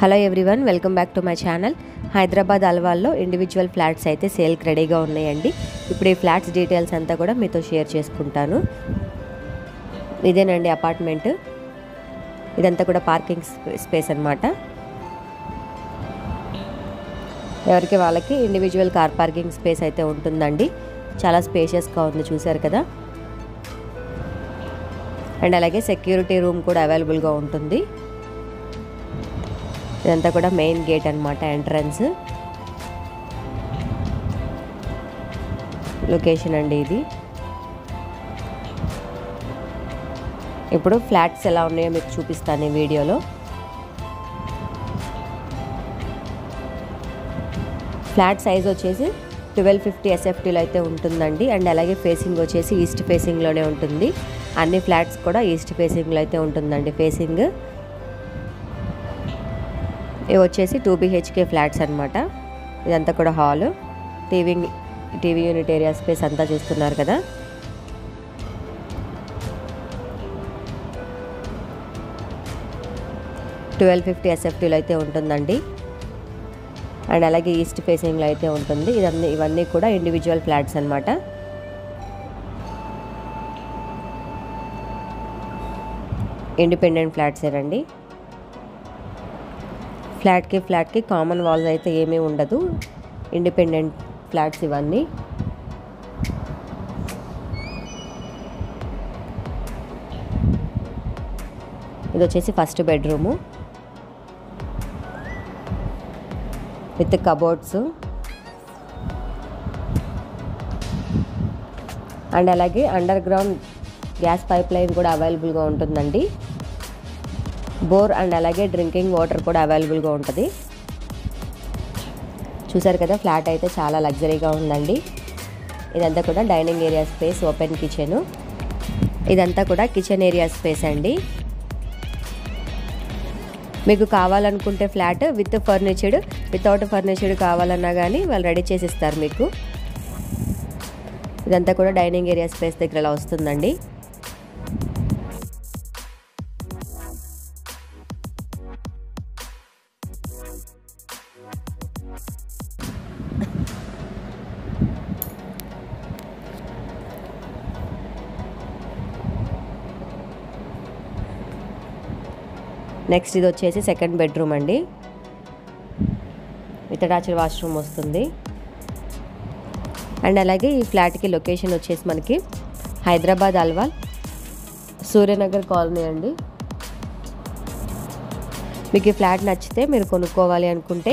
Hello everyone welcome back to my channel Hyderabad అల్వాల్లో individual flats అయితే సేల్కి రెడీగా ఉన్నాయండి. ఇప్పుడు ఈ ఫ్లాట్స్ డీటెయిల్స్ అంతా కూడా మీతో షేర్ చేసుకుంటాను. ఇదేనండి అపార్ట్మెంట్ ఇదంతా కూడా పార్కింగ్ స్పేస్ అనమాట ఎవరికి వాళ్ళకి ఇండివిజువల్ కార్ పార్కింగ్ స్పేస్ అయితే ఉంటుందండి. చాలా స్పేషియస్గా ఉంది చూశారు కదా? అండ్ అలాగే సెక్యూరిటీ రూమ్ కూడా అవైలబుల్గా ఉంటుంది. ఇదంతా కూడా మెయిన్ గేట్ అనమాట ఎంట్రన్స్. లొకేషన్ అండి ఇది. ఇప్పుడు ఫ్లాట్స్ ఎలా ఉన్నాయో మీకు చూపిస్తాను ఈ వీడియోలో. ఫ్లాట్ సైజ్ వచ్చేసి ట్వెల్వ్ ఫిఫ్టీ ఎస్ఎఫ్టీలో అయితే ఉంటుందండి. అండ్ అలాగే ఫేసింగ్ వచ్చేసి ఈస్ట్ ఫేసింగ్లోనే ఉంటుంది. అన్ని ఫ్లాట్స్ కూడా ఈస్ట్ ఫేసింగ్లో అయితే ఉంటుందండి ఫేసింగ్. ఇవి వచ్చేసి టూ బీహెచ్కే ఫ్లాట్స్ అనమాట ఇదంతా కూడా hall. TV TV unit area space అంతా చూస్తున్నారు కదా. ట్వెల్వ్ ఫిఫ్టీ ఎస్ఎఫ్టీలో అయితే ఉంటుందండి. అండ్ అలాగే ఈస్ట్ ఫేసింగ్లో అయితే ఉంటుంది. ఇదన్నీ ఇవన్నీ కూడా ఇండివిజువల్ ఫ్లాట్స్ అనమాట ఇండిపెండెంట్ ఫ్లాట్సేనండి. ఫ్లాట్కి ఫ్లాట్కి కామన్ వాల్స్ అయితే ఏమీ ఉండదు. ఇండిపెండెంట్ ఫ్లాట్స్ ఇవన్నీ. ఇది వచ్చేసి first bedroom. With cupboards. And అలాగే underground gas pipeline కూడా అవైలబుల్గా ఉంటుందండి. బోర్ అండ్ అలాగే డ్రింకింగ్ వాటర్ కూడా అవైలబుల్గా ఉంటుంది. చూసారు కదా ఫ్లాట్ అయితే చాలా లగ్జరీగా ఉందండి. ఇదంతా కూడా dining area space open kitchen. ఇదంతా కూడా కిచెన్ ఏరియా స్పేస్ అండి. మీకు కావాలనుకుంటే flat with furnitured without furnitured కావాలన్నా కానీ వాళ్ళు రెడీ చేసి ఇస్తారు మీకు. ఇదంతా కూడా డైనింగ్ ఏరియా స్పేస్ దగ్గర వస్తుందండి. నెక్స్ట్ ఇది వచ్చేసి సెకండ్ బెడ్రూమ్ అండి. ఇతడాచర్ వాష్రూమ్ వస్తుంది. అండ్ అలాగే ఈ ఫ్లాట్కి లొకేషన్ వచ్చేసి మనకి హైదరాబాద్ అల్వాల్ సూర్యనగర్ కాలనీ అండి. మీకు ఈ ఫ్లాట్ నచ్చితే మీరు కొనుక్కోవాలి అనుకుంటే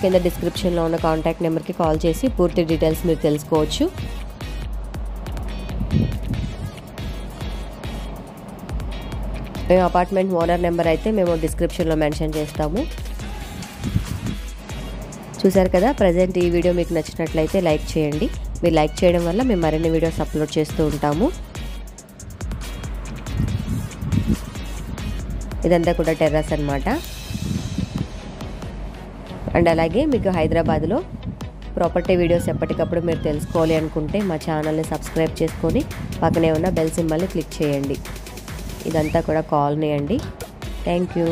కింద డిస్క్రిప్షన్లో ఉన్న కాంటాక్ట్ నెంబర్కి కాల్ చేసి పూర్తి డీటెయిల్స్ మీరు తెలుసుకోవచ్చు. మేము అపార్ట్మెంట్ ఓనర్ నెంబర్ అయితే మేము డిస్క్రిప్షన్లో మెన్షన్ చేస్తాము. చూసారు కదా ప్రజెంట్ ఈ వీడియో మీకు నచ్చినట్లయితే లైక్ చేయండి. మీరు లైక్ చేయడం వల్ల మేము మరిన్ని వీడియోస్ అప్లోడ్ చేస్తూ ఉంటాము. ఇదంతా కూడా టెర్రస్ అనమాట అండ్ అలాగే మీకు హైదరాబాద్లో ప్రాపర్టీ వీడియోస్ ఎప్పటికప్పుడు మీరు తెలుసుకోవాలి అనుకుంటే మా ఛానల్ని సబ్స్క్రైబ్ చేసుకొని పక్కనే ఉన్న బెల్ సింబల్ని క్లిక్ చేయండి. ఇదంతా కూడా కాలనీ అండి. Thank you.